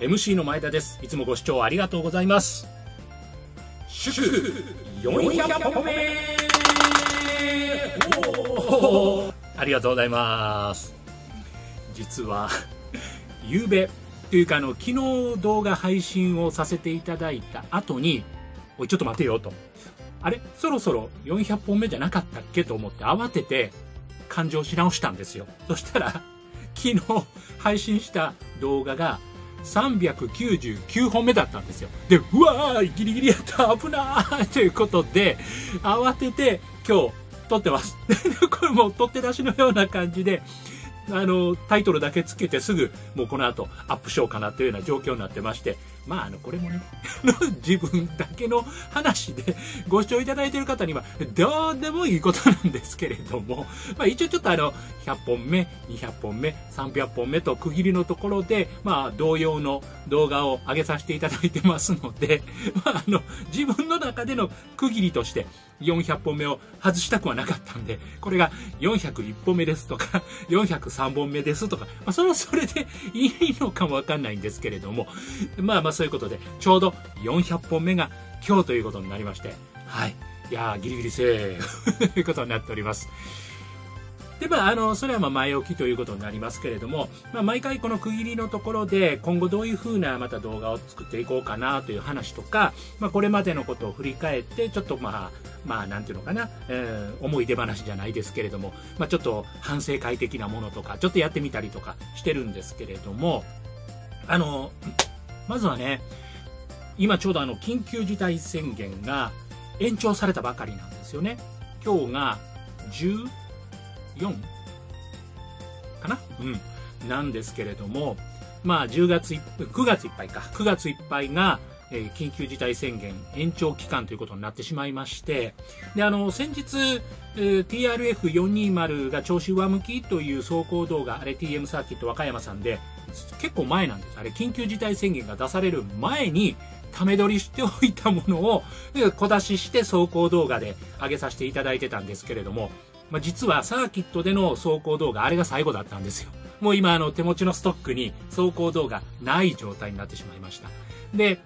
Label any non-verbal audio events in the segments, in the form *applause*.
MC の前田です。いつもご視聴ありがとうございます。祝400本目。ありがとうございます。実は昨べというかあの昨日動画配信をさせていただいた後においちょっと待てよと。あれそろそろ400本目じゃなかったっけと思って慌てて感情し直したんですよ *laughs* そしたら *laughs* 昨日配信した動画が399本目だったんですよ。で、うわーギリギリやった危なーということで、慌てて今日撮ってます。*laughs* これもう撮って出しのような感じで、あの、タイトルだけつけてすぐ、もうこの後アップしようかなというような状況になってまして、まあ、あの、これもね、*laughs* 自分だけの話でご視聴いただいている方には、どうでもいいことなんですけれども、*laughs* まあ、一応ちょっとあの、100本目、200本目、300本目と区切りのところで、まあ、同様の動画を上げさせていただいてますので、*laughs* まあ、あの、自分の中での区切りとして、400本目を外したくはなかったんで、これが401本目ですとか、403本目ですとか、まあ、それはそれでいいのかもわかんないんですけれども、まあまあそういうことで、ちょうど400本目が今日ということになりまして、はい。いやー、ギリギリセーフということになっております。で、まあ、あの、それはまあ前置きということになりますけれども、まあ、毎回この区切りのところで、今後どういうふうなまた動画を作っていこうかなという話とか、まあ、これまでのことを振り返って、ちょっとまあ、まあ、なんていうのかな、えー、思い出話じゃないですけれども、まあ、ちょっと反省会的なものとか、ちょっとやってみたりとかしてるんですけれども、あの、まずはね、今ちょうどあの、緊急事態宣言が延長されたばかりなんですよね。今日が14かな？うん。なんですけれども、まあ10月い、9月いっぱいか。9月いっぱいが、えー、緊急事態宣言延長期間ということになってしまいまして、で、あの、先日、えー、TRF420 が調子上向きという走行動画、あれ TM サーキット和歌山さんで、結構前なんです。あれ、緊急事態宣言が出される前に、ため撮りしておいたものを、小出しして走行動画で上げさせていただいてたんですけれども、まあ、実はサーキットでの走行動画、あれが最後だったんですよ。もう今、あの、手持ちのストックに走行動画ない状態になってしまいました。で、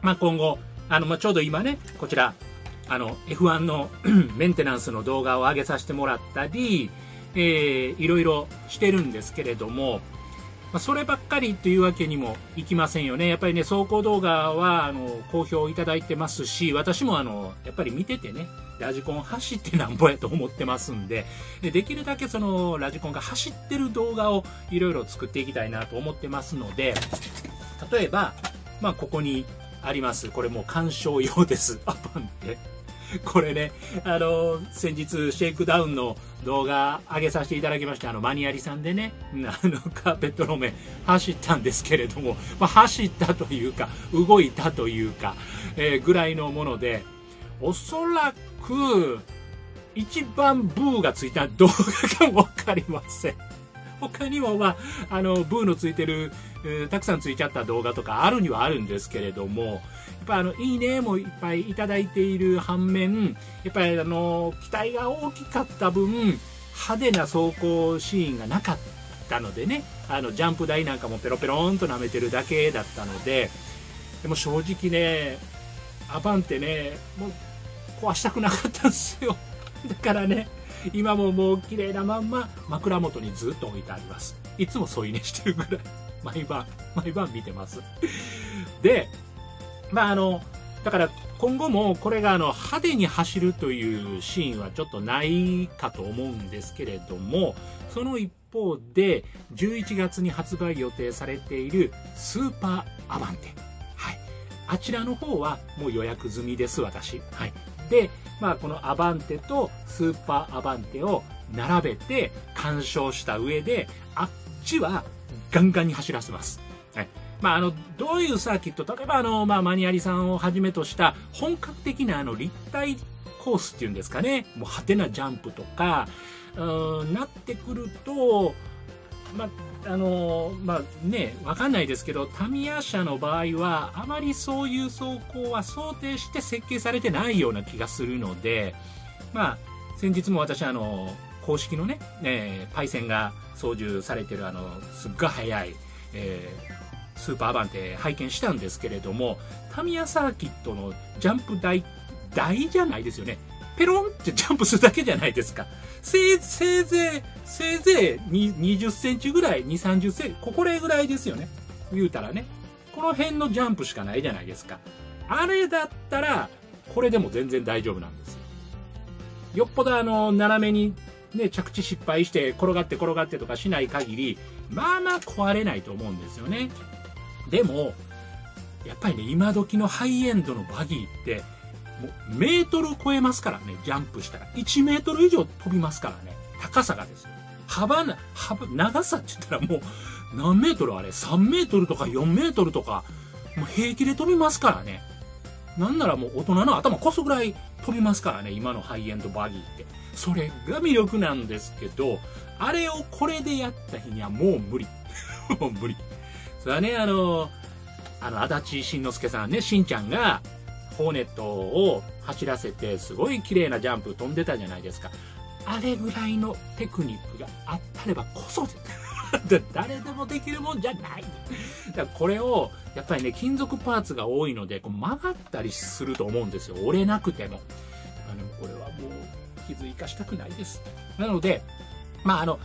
まあ、今後、あの、ま、ちょうど今ね、こちら、あの、F1 の *clears throat* メンテナンスの動画を上げさせてもらったり、えー、いろいろしてるんですけれども、まあ、そればっかりというわけにもいきませんよね。やっぱりね、走行動画は、あの、好評いただいてますし、私もあの、やっぱり見ててね、ラジコン走ってなんぼやと思ってますんで、でできるだけその、ラジコンが走ってる動画をいろいろ作っていきたいなと思ってますので、例えば、まあ、ここにあります。これもう鑑賞用です。アパンって。*laughs* これね、あの、先日、シェイクダウンの動画上げさせていただきまして、あの、マニアリさんでね、あの、カーペット路面走ったんですけれども、まあ、走ったというか、動いたというか、えー、ぐらいのもので、おそらく、一番ブーがついた動画かもわかりません。他にも、まあ、あの、ブーのついてる、えー、たくさんついちゃった動画とかあるにはあるんですけれども、やっぱあの、いいねもいっぱいいただいている反面、やっぱりあの、期待が大きかった分、派手な走行シーンがなかったのでね、あの、ジャンプ台なんかもペロペロンと舐めてるだけだったので、でも正直ね、アバンってね、もう壊したくなかったんですよ。だからね、今ももう綺麗なまんま枕元にずっと置いてあります。いつも添い寝してるぐらい、*laughs* 毎晩、毎晩見てます。で、まああの、だから今後もこれがあの派手に走るというシーンはちょっとないかと思うんですけれども、その一方で11月に発売予定されているスーパーアバンテ。はい。あちらの方はもう予約済みです、私。はい。で、まあこのアバンテとスーパーアバンテを並べて鑑賞した上で、あっちはガンガンに走らせます。はい。まあ、あの、どういうサーキット、例えばあの、まあ、マニアリさんをはじめとした本格的なあの、立体コースっていうんですかね、もう派手なジャンプとか、うん、なってくると、まあ、の、まあね、わかんないですけど、タミヤ車の場合は、あまりそういう走行は想定して設計されてないような気がするので、まあ、先日も私あの、公式のね、えー、パイセンが操縦されてるあの、すっごい速い、えー、スーパーバンテ拝見したんですけれども、タミヤサーキットのジャンプ台、台じゃないですよね。ペロンってジャンプするだけじゃないですか。せい、せいぜい、せいぜい20センチぐらい、2、30センチ、ここれぐらいですよね。言うたらね。この辺のジャンプしかないじゃないですか。あれだったら、これでも全然大丈夫なんですよ。よっぽどあの、斜めにね、着地失敗して転がって転がってとかしない限り、まあまあ壊れないと思うんですよね。でも、やっぱりね、今時のハイエンドのバギーって、もうメートル超えますからね、ジャンプしたら。1メートル以上飛びますからね。高さがですよ。幅な、幅、長さって言ったらもう、何メートルあれ ?3 メートルとか4メートルとか、もう平気で飛びますからね。なんならもう大人の頭こすぐらい飛びますからね、今のハイエンドバギーって。それが魅力なんですけど、あれをこれでやった日にはもう無理。*laughs* もう無理。それはね、あの、あの、足立慎之介さんね、しんちゃんが、ホーネットを走らせて、すごい綺麗なジャンプ飛んでたじゃないですか。あれぐらいのテクニックがあったればこそで、*laughs* 誰でもできるもんじゃない。だからこれを、やっぱりね、金属パーツが多いので、こう曲がったりすると思うんですよ。折れなくても。あのこれはもう、傷生かしたくないです。なので、まああの、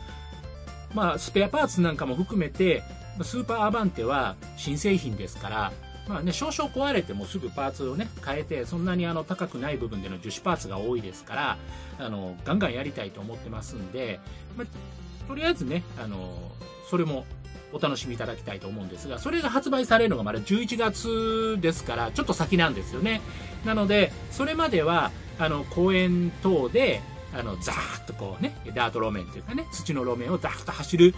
まあ、スペアパーツなんかも含めて、スーパーアバンテは新製品ですから、まあね、少々壊れてもすぐパーツをね、変えて、そんなにあの高くない部分での樹脂パーツが多いですから、あの、ガンガンやりたいと思ってますんで、まあ、とりあえずね、あの、それもお楽しみいただきたいと思うんですが、それが発売されるのがまだ11月ですから、ちょっと先なんですよね。なので、それまでは、あの、公園等で、あの、ザーッとこうね、ダート路面というかね、土の路面をザーッと走る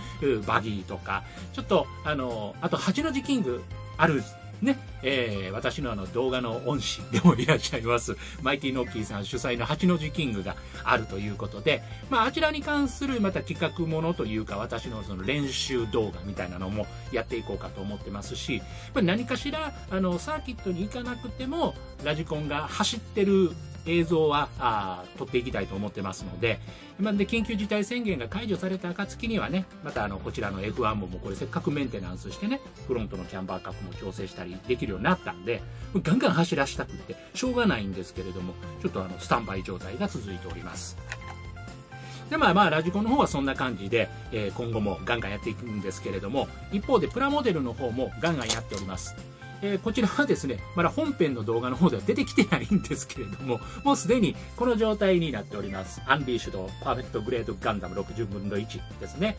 バギーとか、ちょっと、あの、あと、八の字キングあるね、えー、私のあの動画の恩師でもいらっしゃいます、マイティノッキーさん主催の八の字キングがあるということで、まあ、あちらに関するまた企画ものというか、私のその練習動画みたいなのもやっていこうかと思ってますし、まあ、何かしら、あの、サーキットに行かなくても、ラジコンが走ってる映像はあ撮っていきたいと思ってますので、まで緊急事態宣言が解除された暁にはね、またあのこちらの F1 ももうこれせっかくメンテナンスしてね、フロントのキャンバーカップも調整したりできるようになったんで、ガンガン走らしたくってしょうがないんですけれども、ちょっとあのスタンバイ状態が続いております。で、まあまあ、ラジコの方はそんな感じで、えー、今後もガンガンやっていくんですけれども、一方でプラモデルの方もガンガンやっております。えー、こちらはですね、まだ本編の動画の方では出てきてないんですけれども、もうすでにこの状態になっております。アンリーシュドパーフェクトグレードガンダム60分の1ですね。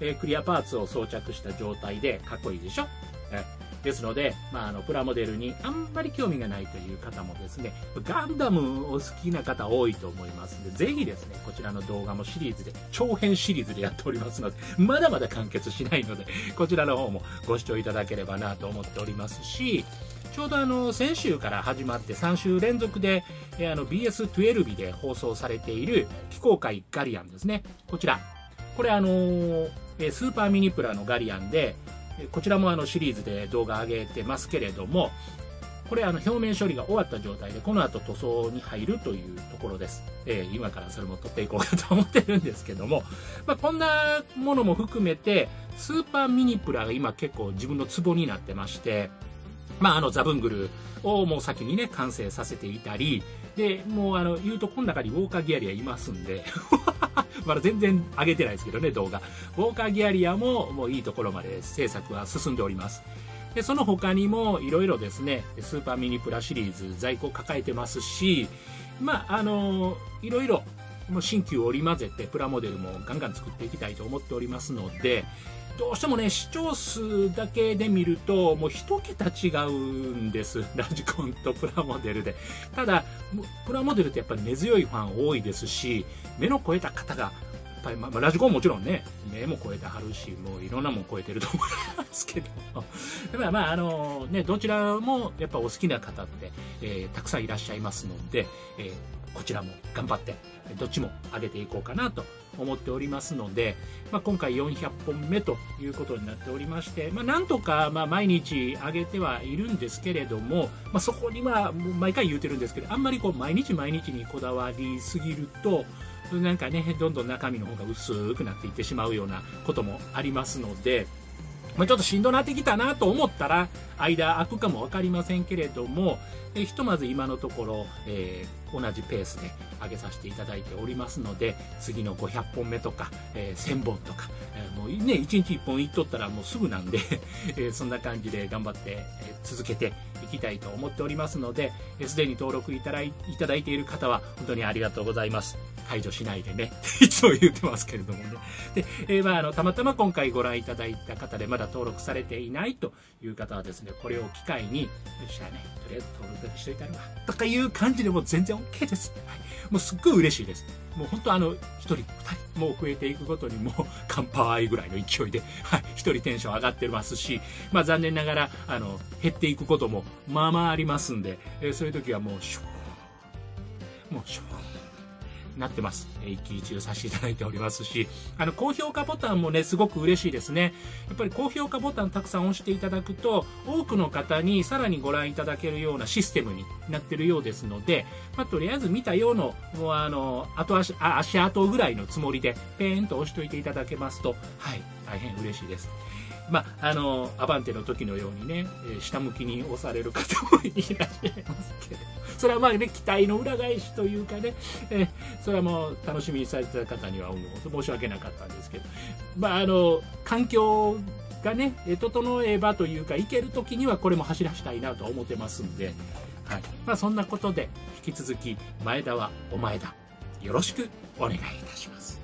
えー、クリアパーツを装着した状態でかっこいいでしょ、えですので、まあ、あの、プラモデルにあんまり興味がないという方もですね、ガンダムを好きな方多いと思いますので、ぜひですね、こちらの動画もシリーズで、長編シリーズでやっておりますので、まだまだ完結しないので、こちらの方もご視聴いただければなと思っておりますし、ちょうどあの、先週から始まって3週連続で、あの、BS12 で放送されている非公開ガリアンですね。こちら。これあのー、スーパーミニプラのガリアンで、こちらもあのシリーズで動画上げてますけれども、これあの表面処理が終わった状態で、この後塗装に入るというところです。えー、今からそれも撮っていこうかと思ってるんですけども、まあ、こんなものも含めて、スーパーミニプラが今結構自分のツボになってまして、まあ、あのザブングルをもう先にね、完成させていたり、で、もうあの、言うとこの中にウォーカーギアリアいますんでまだ全然上げてないですけどね、動画。ウォーカーギアリアももういいところまで制作は進んでおります。で、その他にもいろいろですね、スーパーミニプラシリーズ在庫抱えてますし、まあ、あのいろいろ、もう新旧織り交ぜてプラモデルもガンガン作っていきたいと思っておりますので、どうしてもね、視聴数だけで見ると、もう一桁違うんです。*laughs* ラジコンとプラモデルで。ただ、プラモデルってやっぱり根強いファン多いですし、目の超えた方が、やっぱり、まあ、ラジコンもちろんね、目も超えてはるし、もういろんなもん超えてると思いますけど。*laughs* まあまあ、あのね、どちらもやっぱお好きな方って、えー、たくさんいらっしゃいますので、えー、こちらも頑張って、どっちも上げていこうかなと思っておりますので、まあ、今回400本目ということになっておりまして、まあ、なんとかまあ毎日上げてはいるんですけれども、まあ、そこには毎回言うてるんですけどあんまりこう毎日毎日にこだわりすぎるとなんかねどんどん中身の方が薄くなっていってしまうようなこともありますので、まあ、ちょっとしんどなってきたなと思ったら、間空くかもわかりませんけれども、えひとまず今のところ、えー、同じペースで上げさせていただいておりますので、次の500本目とか、えー、1000本とか、えー、もうね、1日1本いっとったらもうすぐなんで *laughs* えそんな感じで頑張って、え続けていきたいと思っておりますので、す、で、に登録いただいている方は本当にありがとうございます。解除しないでね。*laughs* いつも言ってますけれどもね。で、え、まあ、あの、たまたま今回ご覧いただいた方でまだ登録されていないという方はですね、これを機会に、よっしゃね、とりあえず登録だけしといたるわ。とかいう感じでも全然係です。もうすっごい嬉しいです。もう本当あの、1人、2人、もう増えていくごとにもう、乾杯ぐらいの勢いで、はい、1人テンション上がってますし、まあ残念ながら、あの、減っていくことも、まあまあありますんで、えー、そういう時はもう、シューもう、シューなってます。一喜一憂させていただいておりますし、あの、高評価ボタンもね、すごく嬉しいですね。やっぱり高評価ボタンたくさん押していただくと、多くの方にさらにご覧いただけるようなシステムになってるようですので、まあ、とりあえず見たような、もうあの、後足、あ足跡ぐらいのつもりで、ペーンと押しといていただけますと、はい、大変嬉しいです。まあ、あの、アバンテの時のようにね、え下向きに押される方もいらっしゃいますけど、それはまあね、期待の裏返しというかね、えそれはもう楽しみにされてた方には申し訳なかったんですけど、まあ、あの、環境がね、整えばというか、行ける時にはこれも走らしたいなと思ってますんで、はい。まあ、そんなことで、引き続き、前田はお前だ。よろしくお願いいたします。